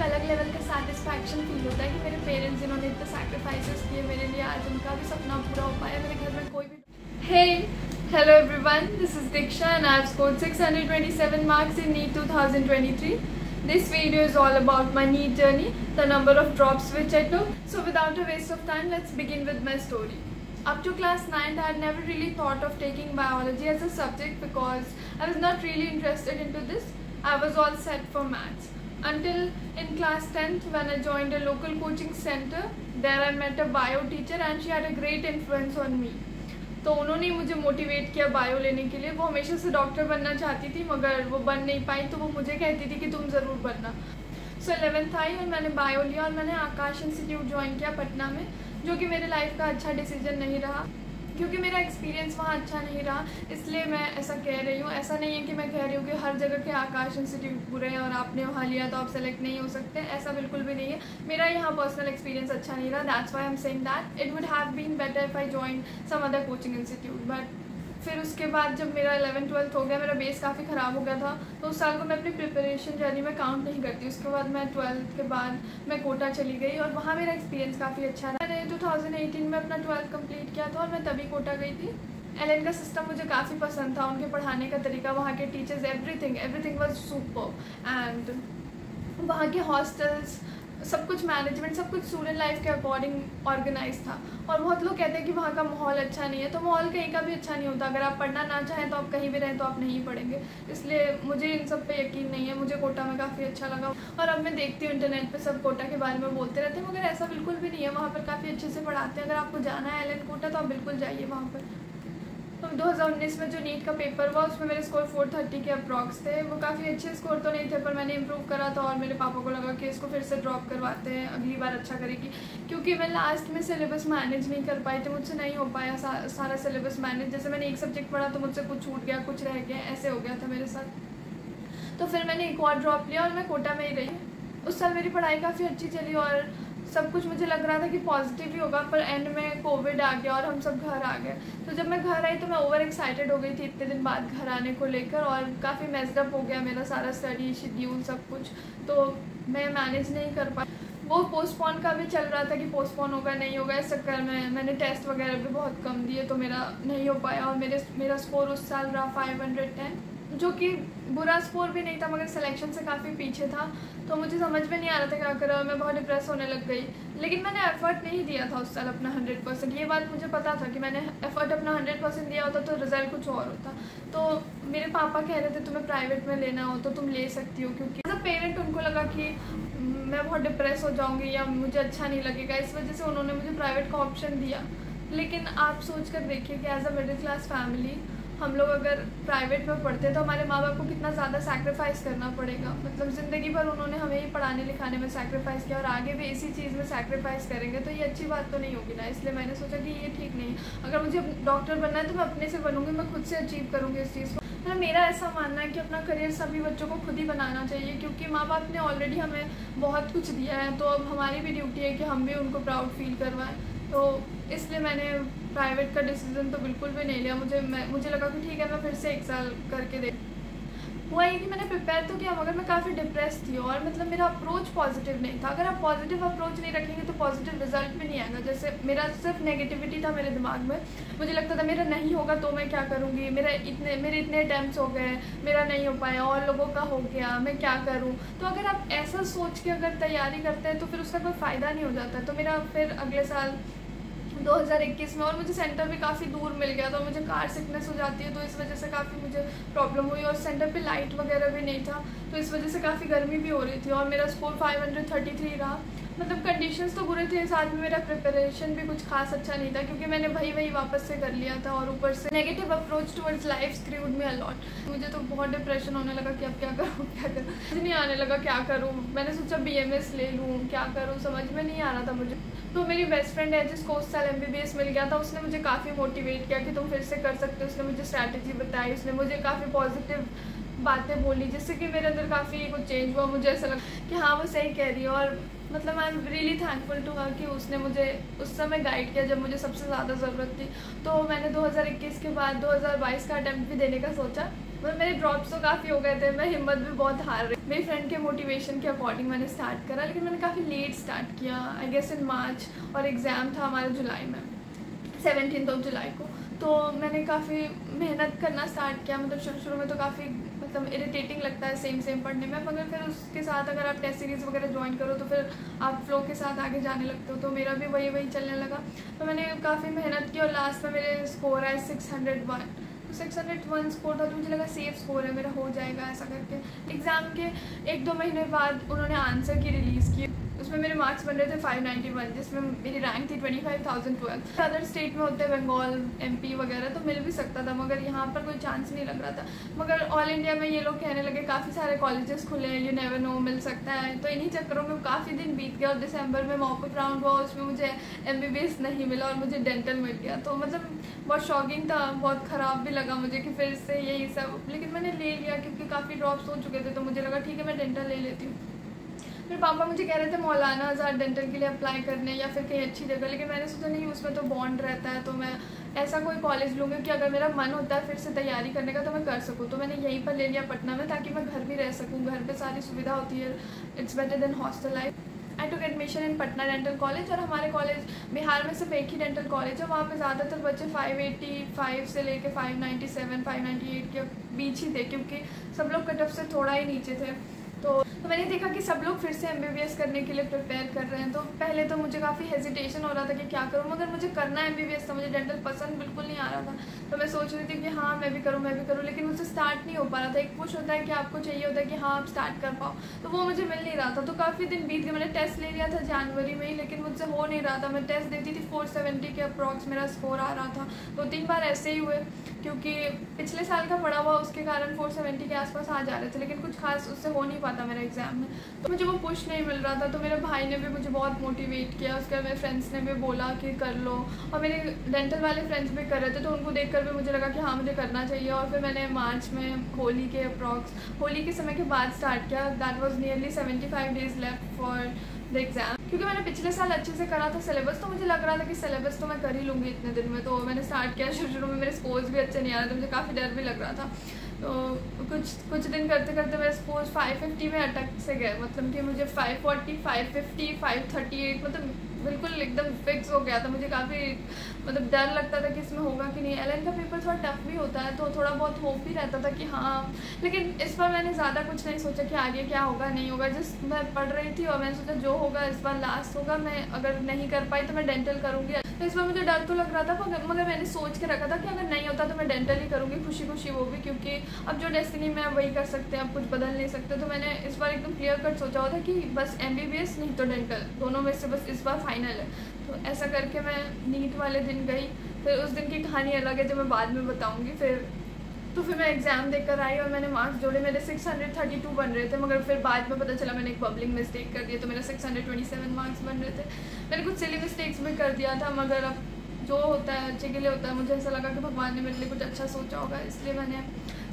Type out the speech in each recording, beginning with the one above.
एक अलग लेवल का सेटिस्फैक्शन फील होता है कि मेरे पेरेंट्स जिन्होंने इतने सैक्रिफाइसेस किए मेरे लिए आज उनका भी सपना पूरा हो पाया मेरे घर में कोई भी hello everyone. This is Diksha and I have scored 627 marks in NEET 2023. This video is all about my NEET journey, the number of drops which I took. So without a waste of time, let's begin with my story. Up to class 9, I had never really thought of taking biology as a subject because I was not really interested into this. I was all set for maths. Until in class 10th when I joined a local coaching center, there I met a bio teacher and she had a great influence on me. तो उन्होंने मुझे motivate किया bio लेने के लिए। वो हमेशा से डॉक्टर बनना चाहती थी मगर वो बन नहीं पाई तो वो मुझे कहती थी कि तुम ज़रूर बनना। सो एलेवेंथ आई और मैंने बायो लिया और मैंने आकाश इंस्टीट्यूट ज्वाइन किया पटना में जो कि मेरे लाइफ का अच्छा डिसीज़न नहीं रहा। क्योंकि मेरा एक्सपीरियंस वहाँ अच्छा नहीं रहा, इसलिए मैं ऐसा कह रही हूँ। ऐसा नहीं है कि मैं कह रही हूँ कि हर जगह के आकाश इंस्टीट्यूट बुरे हैं और आपने वहाँ लिया तो आप सेलेक्ट नहीं हो सकते, ऐसा बिल्कुल भी नहीं है। मेरा यहाँ पर्सनल एक्सपीरियंस अच्छा नहीं रहा that's why am saying that it would have been better if I join some other coaching institute but फिर उसके बाद जब मेरा इलेवन ट्वेल्थ हो गया, मेरा बेस काफ़ी ख़राब हो गया था तो उस साल को मैं अपनी प्रिपरेशन जर्नी में काउंट नहीं करती। उसके बाद मैं ट्वेल्थ के बाद मैं कोटा चली गई और वहाँ मेरा एक्सपीरियंस काफ़ी अच्छा रहा। मैंने 2018 में अपना ट्वेल्थ कंप्लीट किया था और मैं तभी कोटा गई थी। एल का सिस्टम मुझे काफ़ी पसंद था, उनके पढ़ाने का तरीका, वहाँ के teachers everything everything was super and वहाँ के हॉस्टल्स सब कुछ मैनेजमेंट सब कुछ स्टूडेंट लाइफ के अकॉर्डिंग ऑर्गेनाइज था। और बहुत लोग कहते हैं कि वहाँ का माहौल अच्छा नहीं है तो माहौल कहीं का भी अच्छा नहीं होता। अगर आप पढ़ना ना चाहें तो आप कहीं भी रहें तो आप नहीं पढ़ेंगे। इसलिए मुझे इन सब पे यकीन नहीं है। मुझे कोटा में काफ़ी अच्छा लगा। और अब मैं देखती हूँ इंटरनेट पर सब कोटा के बारे में बोलते रहते हैं, मगर ऐसा बिल्कुल भी नहीं है। वहाँ पर काफ़ी अच्छे से पढ़ाते हैं। अगर आपको जाना है एलएन कोटा तो आप बिल्कुल जाइए वहाँ पर। 2019 में जो नीट का पेपर हुआ उसमें मेरे स्कोर 430 के अप्रॉक्स थे। वो काफ़ी अच्छे स्कोर तो नहीं थे पर मैंने इम्प्रूव करा था और मेरे पापा को लगा कि इसको फिर से ड्रॉप करवाते हैं अगली बार अच्छा करेगी। क्योंकि मैं लास्ट में सिलेबस मैनेज नहीं कर पाई थी मुझसे नहीं हो पाया सा, सारा सिलेबस मैनेज जैसे मैंने एक सब्जेक्ट पढ़ा तो मुझसे कुछ छूट गया कुछ रह गया ऐसे हो गया था मेरे साथ। तो फिर मैंने एक और ड्रॉप लिया और मैं कोटा में ही रही। उस साल मेरी पढ़ाई काफ़ी अच्छी चली और सब कुछ मुझे लग रहा था कि पॉजिटिव ही होगा, पर एंड में कोविड आ गया और हम सब घर आ गए। तो जब मैं घर आई तो मैं ओवर एक्साइटेड हो गई थी इतने दिन बाद घर आने को लेकर और काफ़ी मेजडअप हो गया मेरा सारा स्टडी शेड्यूल सब कुछ। तो मैं मैनेज नहीं कर पाई। वो पोस्टपोन का भी चल रहा था कि पोस्टपोन होगा, नहीं होगा, इस चक्कर में मैंने टेस्ट वगैरह भी बहुत कम दिए तो मेरा नहीं हो पाया और मेरे, मेरा स्कोर उस साल रहा फाइव हंड्रेड टेन जो कि बुरा स्कोर भी नहीं था, मगर सिलेक्शन से काफ़ी पीछे था। तो मुझे समझ में नहीं आ रहा था क्या करा मैं बहुत डिप्रेस होने लग गई। लेकिन मैंने एफर्ट नहीं दिया था उस साल अपना हंड्रेड परसेंट ये बात मुझे पता था कि मैंने एफर्ट अपना हंड्रेड परसेंट दिया होता तो रिज़ल्ट कुछ और होता। तो मेरे पापा कह रहे थे, तुम्हें प्राइवेट में लेना हो तो तुम ले सकती हो, क्योंकि एज अ पेरेंट उनको लगा कि, मैं बहुत डिप्रेस हो जाऊँगी या मुझे अच्छा नहीं लगेगा। इस वजह से उन्होंने मुझे प्राइवेट का ऑप्शन दिया। लेकिन आप सोच कर देखिए कि as a middle class family हम लोग अगर प्राइवेट में पढ़ते तो हमारे माँ बाप को कितना ज़्यादा सैक्रिफाइस करना पड़ेगा। मतलब ज़िंदगी भर उन्होंने हमें ही पढ़ाने लिखाने में सैक्रिफाइस किया और आगे भी इसी चीज़ में सैक्रिफाइस करेंगे तो ये अच्छी बात तो नहीं होगी ना। इसलिए मैंने सोचा कि ये ठीक नहीं अगर मुझे डॉक्टर बनना है तो मैं अपने से बनूँगी, मैं खुद से अचीव करूँगी इस चीज़ को। मतलब मेरा ऐसा मानना है कि अपना करियर सभी बच्चों को खुद ही बनाना चाहिए, क्योंकि माँ बाप ने ऑलरेडी हमें बहुत कुछ दिया है। तो अब हमारी भी ड्यूटी है कि हम भी उनको प्राउड फील करवाएँ। तो इसलिए मैंने प्राइवेट का डिसीज़न तो बिल्कुल भी नहीं लिया। मुझे मैं, मुझे लगा कि ठीक है, मैं फिर से एक साल करके देख हुआ ये कि मैंने प्रिपेयर तो किया, मगर मैं काफ़ी डिप्रेस थी और मतलब मेरा अप्रोच पॉजिटिव नहीं था। अगर आप पॉजिटिव अप्रोच नहीं रखेंगे तो पॉजिटिव रिज़ल्ट भी नहीं आएगा। जैसे मेरा सिर्फ़ नेगेटिविटी था मेरे दिमाग में। मुझे लगता था मेरा नहीं होगा तो मैं क्या करूँगी? मेरा इतने, मेरे इतने अटैम्प्ट हो गए, मेरा नहीं हो पाया और लोगों का हो गया, मैं क्या करूँ? तो अगर आप ऐसा सोच के अगर तैयारी करते हैं तो फिर उसका कोई फ़ायदा नहीं हो जाता। तो मेरा फिर अगले साल 2021 में और मुझे सेंटर भी काफ़ी दूर मिल गया था। मुझे कार सिकनेस हो जाती है तो इस वजह से काफ़ी मुझे प्रॉब्लम हुई और सेंटर पे लाइट वगैरह भी नहीं था तो इस वजह से काफ़ी गर्मी भी हो रही थी और मेरा स्कोर 533 रहा। मतलब कंडीशंस तो बुरे थे, साथ में मेरा प्रिपरेशन भी कुछ खास अच्छा नहीं था क्योंकि मैंने वही वही वापस से कर लिया था और ऊपर से negative approach towards life screwed में अलॉट मुझे तो बहुत डिप्रेशन होने लगा कि अब क्या करूँ क्या करूँ। मुझे नहीं आने लगा क्या करूँ। मैंने सोचा बीएमएस ले लूँ, क्या करूँ, समझ में नहीं आ रहा था मुझे। तो मेरी बेस्ट फ्रेंड है जिसको उस साल एमबीबीएस मिल गया था, उसने मुझे काफ़ी मोटिवेट किया कि तुम फिर से कर सकते हो। उसने मुझे स्ट्रैटेजी बताई, उसने मुझे काफ़ी पॉजिटिव बातें बोली, जिससे कि मेरे अंदर काफ़ी कुछ चेंज हुआ। मुझे ऐसा लगा कि हाँ वो सही कह रही है और मतलब I am really thankful to her कि उसने मुझे उस समय गाइड किया जब मुझे सबसे ज़्यादा ज़रूरत थी। तो मैंने 2021 के बाद 2022 का अटैम्प्ट भी देने का सोचा। मतलब मेरे ड्रॉप्स तो काफ़ी हो गए थे, मैं हिम्मत भी बहुत हार रही। मेरी फ्रेंड के मोटिवेशन के अकॉर्डिंग मैंने स्टार्ट करा, लेकिन मैंने काफ़ी लेट स्टार्ट किया। आई गेस इन मार्च और एग्ज़ाम था हमारा जुलाई में सेवनटीन ऑफ़ जुलाई को। तो मैंने काफ़ी मेहनत करना स्टार्ट किया। मतलब शुरू शुरू में तो काफ़ी मतलब इरिटेटिंग लगता है सेम सेम पढ़ने में। मगर फिर उसके साथ अगर आप टेस्ट सीरीज़ वगैरह ज्वाइन करो तो फिर आप फ्लो के साथ आगे जाने लगते हो। तो मेरा भी वही वही चलने लगा। तो मैंने काफ़ी मेहनत की और लास्ट में मेरे स्कोर आए सिक्स हंड्रेड वन तो सिक्स हंड्रेड वन स्कोर था तो मुझे लगा सेफ़ स्कोर है, मेरा हो जाएगा ऐसा करके। एग्ज़ाम के एक दो महीने बाद उन्होंने आंसर की रिलीज़ की। उसमें मेरे मार्क्स बन रहे थे 591 जिसमें मेरी रैंक थी 25,012 अदर स्टेट में होते बंगाल एमपी वगैरह तो मिल भी सकता था मगर यहाँ पर कोई चांस नहीं लग रहा था। मगर ऑल इंडिया में ये लोग कहने लगे काफ़ी सारे कॉलेजेस खुले हैं यू नेवर नो मिल सकता है। तो इन्हीं चक्करों में काफ़ी दिन बीत गया और दिसंबर में मॉकअप राउंड हुआ उसमें मुझे एमबीबीएस नहीं मिला और मुझे डेंटल मिल गया। तो मतलब बहुत शॉकिंग था बहुत ख़राब भी लगा मुझे कि फिर से यही सब। लेकिन मैंने ले लिया क्योंकि काफ़ी ड्रॉप्स हो चुके थे तो मुझे लगा ठीक है मैं डेंटल ले लेती हूँ। फिर पापा मुझे कह रहे थे मौलाना आज़ाद डेंटल के लिए अप्लाई करने या फिर कहीं अच्छी जगह। लेकिन मैंने सोचा नहीं उसमें तो बॉन्ड रहता है तो मैं ऐसा कोई कॉलेज लूँगी कि अगर मेरा मन होता है फिर से तैयारी करने का तो मैं कर सकूँ। तो मैंने यहीं पर ले लिया पटना में ताकि मैं घर भी रह सकूँ। घर पर सारी सुविधा होती है it's better than hostel life I took admission in Patna dental college और हमारे कॉलेज बिहार में सिर्फ़ एक ही डेंटल कॉलेज है वहाँ पे ज़्यादातर बच्चे 585 से लेके 597, 598 के बीच ही थे क्योंकि सब लोग कट ऑफ़ से थोड़ा ही नीचे थे। तो तो मैंने देखा कि सब लोग फिर से एमबीबीएस करने के लिए प्रिपेयर कर रहे हैं। तो पहले तो मुझे काफ़ी हेजिटेशन हो रहा था कि क्या करूँ, मगर मुझे करना एम था, मुझे डेंटल पसंद बिल्कुल नहीं आ रहा था। तो मैं सोच रही थी कि हाँ मैं भी करूँ, मैं भी करूँ, लेकिन मुझसे स्टार्ट नहीं हो पा रहा था। एक पुश होता है कि आपको चाहिए होता है कि हाँ आप स्टार्ट कर पाओ। तो वो मुझे मिल नहीं रहा था। तो काफ़ी दिन बीत गए, मैंने टेस्ट ले लिया था जनवरी में ही, लेकिन मुझसे हो नहीं रहा था। मैं टेस्ट देती थी फोर के अप्रॉक्स मेरा स्कोर आ रहा था। दो तीन बार ऐसे ही हुए, क्योंकि पिछले साल का पढ़ा हुआ, उसके कारण 470 के आसपास आ जा रहे थे, लेकिन कुछ खास उससे हो नहीं पाता मेरा एग्ज़ाम में। तो मुझे वो पुश नहीं मिल रहा था तो मेरे भाई ने भी मुझे बहुत मोटिवेट किया। उसके बाद मेरे फ्रेंड्स ने भी बोला कि कर लो। और मेरे डेंटल वाले फ्रेंड्स भी कर रहे थे तो उनको देख कर भी मुझे लगा कि हाँ मुझे करना चाहिए। और फिर मैंने मार्च में होली के अप्रॉक्स होली के समय के बाद स्टार्ट किया। That was nearly seventy five days left for the exam क्योंकि मैंने पिछले साल अच्छे से करा था सिलेबस तो मुझे लग रहा था कि सिलेबस तो मैं कर ही लूँगी इतने दिन में। तो मैंने स्टार्ट किया शुरू शुरू में, मेरे स्कोर्स भी अच्छे नहीं आ रहे थे, मुझे काफ़ी डर भी लग रहा था। तो कुछ कुछ दिन करते करते मेरे स्कोर्स 550 में अटक से गए। मतलब कि मुझे 540, 550, 538 मतलब बिल्कुल एकदम फिक्स हो गया था। मुझे काफ़ी मतलब डर लगता था कि इसमें होगा कि नहीं। एल का पेपर थोड़ा टफ भी होता है तो थोड़ा बहुत होप भी रहता था कि हाँ। लेकिन इस बार मैंने ज़्यादा कुछ नहीं सोचा कि आगे क्या होगा नहीं होगा। जिस मैं पढ़ रही थी और मैंने सोचा जो होगा इस बार लास्ट होगा। मैं अगर नहीं कर पाई तो मैं डेंटल करूँगी। इस बार मुझे डर तो लग रहा था मगर मैंने सोच के रखा था कि अगर नहीं होता तो मैं डेंटल ही करूँगी खुशी खुशी वो भी, क्योंकि अब जो डेस्टिनी में वही कर सकते हैं, अब कुछ बदल नहीं सकते। तो मैंने इस बार एकदम क्लियर कट सोचा हुआ था कि बस एमबीबीएस नहीं तो डेंटल दोनों में से बस इस बार फाइनल है। तो ऐसा करके मैं नीट वाले दिन गई, फिर उस दिन की कहानी अलग है, जो मैं बाद में बताऊँगी। फिर तो फिर मैं एग्ज़ाम देकर आई और मैंने मार्क्स जोड़े, मेरे 632 बन रहे थे, मगर फिर बाद में पता चला मैंने एक बबलिंग मिस्टेक कर दिया तो मेरे 627 मार्क्स बन रहे थे। मैंने कुछ सिली मिस्टेक्स भी कर दिया था, मगर अब जो होता है, अच्छे के लिए होता है, मुझे ऐसा लगा कि भगवान ने मेरे लिए कुछ अच्छा सोचा होगा, इसलिए मैंने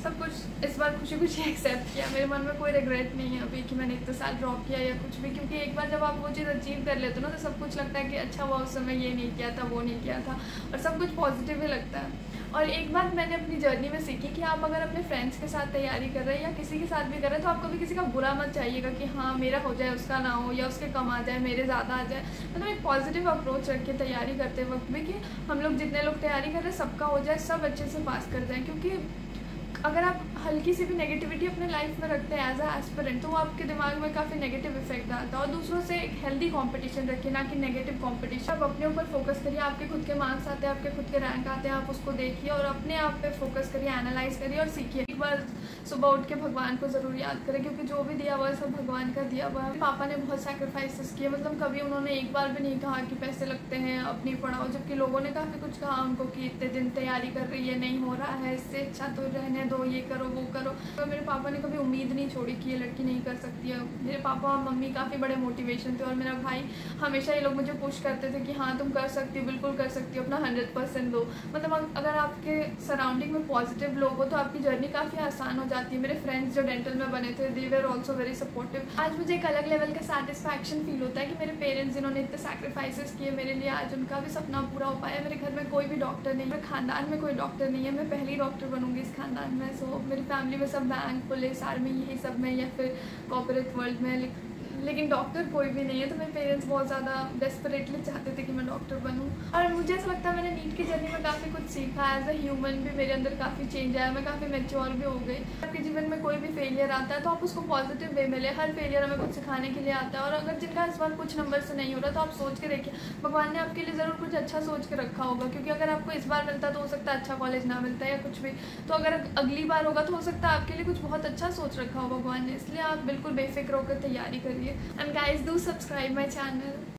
सब कुछ, इस बार खुशी खुशी एक्सेप्ट किया। मेरे मन में कोई रिग्रेट नहीं है अभी कि मैंने इतने साल ड्रॉप किया या कुछ भी, क्योंकि एक बार जब आप वो चीज़ अचीव कर लेते हो ना तो सब कुछ लगता है कि अच्छा हुआ उस समय ये नहीं किया था, वो नहीं किया था। और सब कुछ पॉजिटिव ही लगता है। और एक बात मैंने अपनी जर्नी में सीखी कि आप अगर अपने फ्रेंड्स के साथ तैयारी कर रहे हैं या किसी के साथ भी कर रहे हैं तो आप कभी किसी का बुरा मत चाहिएगा कि हाँ मेरा हो जाए, उसका ना हो या उसके कम आ जाए, मेरे ज़्यादा आ जाए। मतलब तो एक पॉजिटिव अप्रोच रख के तैयारी करते वक्त भी कि हम लोग जितने लोग तैयारी कर रहे हैं, सबका हो जाए, सब अच्छे से पास कर जाए, क्योंकि अगर आप हल्की सी भी नेगेटिविटी अपने लाइफ में रखते हैं एज अ एस्पिरेंट तो वो आपके दिमाग में काफ़ी नेगेटिव इफ़ेक्ट डालता है। और दूसरों से एक हेल्दी कंपटीशन रखिए, ना कि नेगेटिव कंपटीशन आप अपने ऊपर फोकस करिए, आपके खुद के मार्क्स आते हैं, आपके खुद के रैंक आते हैं, आप उसको देखिए और अपने आप पे फोकस करिए एनालाइज करिए और सीखिए। एक बार सुबह उठ के भगवान को ज़रूर याद करें, क्योंकि जो भी दिया हुआ है सब भगवान का दिया हुआ है। पापा ने बहुत सेक्रीफाइसेस किए मतलब कभी उन्होंने एक बार भी नहीं कहा कि पैसे लगते हैं अपनी पढ़ाओ, जबकि लोगों ने काफ़ी कुछ कहा उनको कि इतने दिन तैयारी कर रही है, नहीं हो रहा है, इससे अच्छा तो रहने दो। ये करो, वो करो। तो मेरे पापा ने कभी उम्मीद नहीं छोड़ी कि ये लड़की नहीं कर सकती। है मेरे पापा और मम्मी काफ़ी बड़े मोटिवेशन थे और मेरा भाई हमेशा ये लोग मुझे पुश करते थे कि हाँ तुम कर सकती हो, बिल्कुल कर सकती हो, अपना हंड्रेड परसेंट दो। मतलब अगर आपके सराउंडिंग में पॉजिटिव लोग हो तो आपकी जर्नी काफ़ी आसान हो जाती है। मेरे फ्रेंड्स जो डेंटल में बने थे they were also very supportive आज मुझे एक अलग लेवल का सेटिस्फैक्शन फील होता है कि मेरे पेरेंट्स जिन्होंने इतने सेक्रीफाइसेस किए मेरे लिए, आज उनका भी सपना पूरा हो पाया। मेरे घर में कोई भी डॉक्टर नहीं मेरे खानदान में कोई डॉक्टर नहीं है, मैं पहली डॉक्टर बनूँगी इस खानदान में सो मेरी फैमिली में सब बैंक पुलिस आर्मी यही सब में या फिर कॉपोरेट वर्ल्ड में लेकिन डॉक्टर कोई भी नहीं है तो मेरे पेरेंट्स बहुत ज़्यादा डेस्परेटली चाहते थे कि मैं डॉक्टर बनूँ। और मुझे ऐसा लगता है मैंने नीट की जर्नी में काफ़ी कुछ सीखा। एज अ ह्यूमन भी मेरे अंदर काफ़ी चेंज आया, मैं काफ़ी मेच्योर भी हो गई। आपके जीवन में कोई भी फेलियर आता है तो आप उसको पॉजिटिव वे में ले हर फेलियर हमें कुछ सिखाने के लिए आता है। और अगर जिनका इस बार कुछ नंबर से नहीं हो रहा तो आप सोच के देखिए। भगवान ने आपके लिए ज़रूर कुछ अच्छा सोच के रखा होगा, क्योंकि अगर आपको इस बार मिलता तो हो सकता है अच्छा कॉलेज ना मिलता या कुछ भी। तो अगर अगली बार होगा तो हो सकता है आपके लिए कुछ बहुत अच्छा सोच रखा होगा भगवान ने। इसलिए आप बिल्कुल बेफिक्र होकर तैयारी करिए। and guys do subscribe my channel.